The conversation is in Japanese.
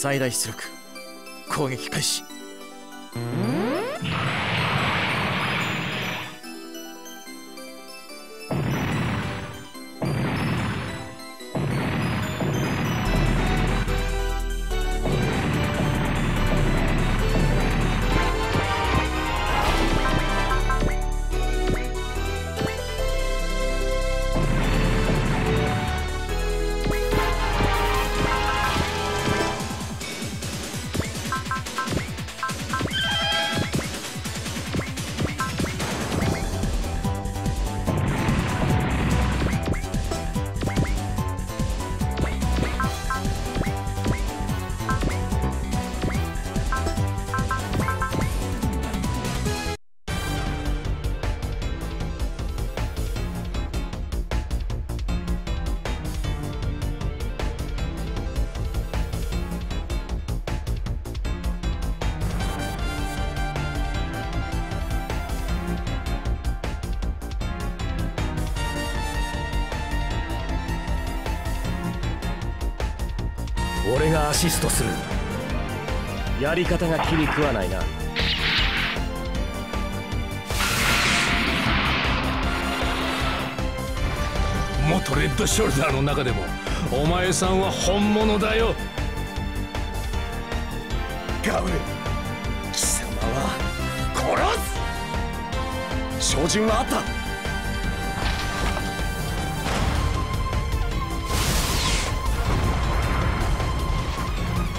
最大出力攻撃開始俺がアシストする。やり方が気に食わないな。元レッドショルダーの中でもお前さんは本物だよ。ガウル貴様は殺す。照準はあった。